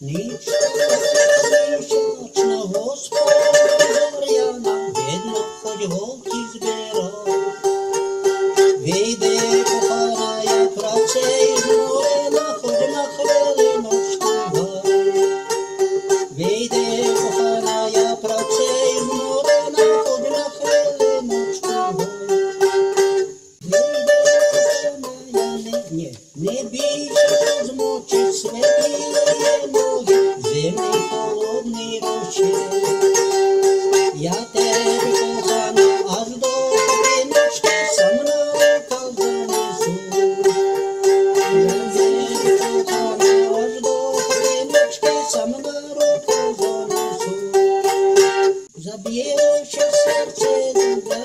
Nincs, nincs, nincs, nincs, nincs, ні, не більше змочить свої ноги, зимний холодний ручей. Я тебе кохана, аж до сам на руках занесу. Занесу. Заб'ється серце любе,